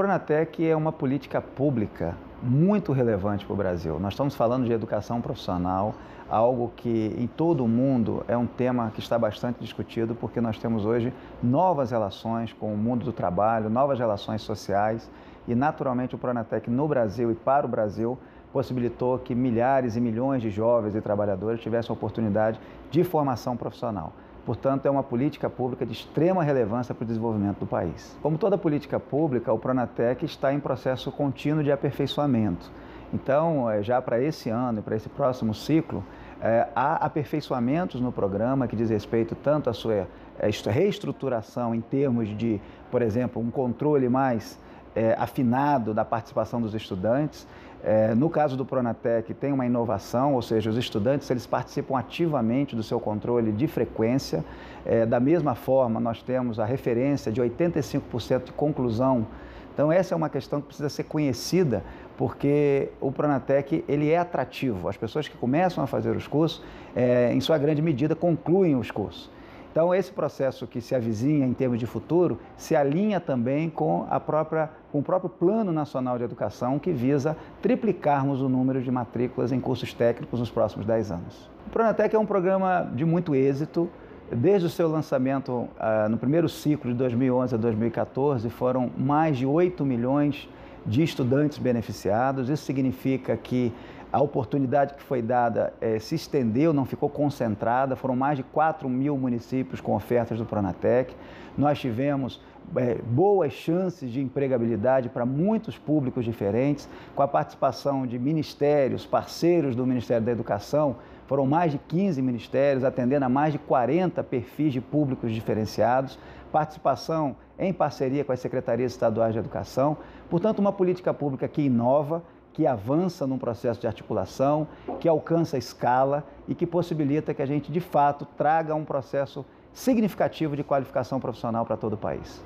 Pronatec é uma política pública muito relevante para o Brasil. Nós estamos falando de educação profissional, algo que em todo o mundo é um tema que está bastante discutido, porque nós temos hoje novas relações com o mundo do trabalho, novas relações sociais e, naturalmente, o Pronatec no Brasil e para o Brasil possibilitou que milhares e milhões de jovens e trabalhadores tivessem a oportunidade de formação profissional. Portanto, é uma política pública de extrema relevância para o desenvolvimento do país. Como toda política pública, o Pronatec está em processo contínuo de aperfeiçoamento. Então, é, já para esse ano e para esse próximo ciclo, é, há aperfeiçoamentos no programa que diz respeito tanto à sua é, reestruturação em termos de, por exemplo, um controle mais afinado da participação dos estudantes. É, no caso do Pronatec, tem uma inovação, ou seja, os estudantes eles participam ativamente do seu controle de frequência. É, da mesma forma, nós temos a referência de 85% de conclusão. Então, essa é uma questão que precisa ser conhecida, porque o Pronatec ele é atrativo. As pessoas que começam a fazer os cursos, é, em sua grande medida, concluem os cursos. Então, esse processo que se avizinha em termos de futuro se alinha também com, a própria, com o próprio Plano Nacional de Educação, que visa triplicarmos o número de matrículas em cursos técnicos nos próximos 10 anos. O Pronatec é um programa de muito êxito. Desde o seu lançamento ah, no primeiro ciclo de 2011 a 2014, foram mais de 8 milhões de estudantes beneficiados. Isso significa que a oportunidade que foi dada eh, se estendeu, não ficou concentrada. Foram mais de 4 mil municípios com ofertas do Pronatec. Nós tivemos eh, boas chances de empregabilidade para muitos públicos diferentes, com a participação de ministérios, parceiros do Ministério da Educação. Foram mais de 15 ministérios, atendendo a mais de 40 perfis de públicos diferenciados. Participação em parceria com as secretarias estaduais de educação. Portanto, uma política pública que inova que avança num processo de articulação, que alcança escala e que possibilita que a gente, de fato, traga um processo significativo de qualificação profissional para todo o país.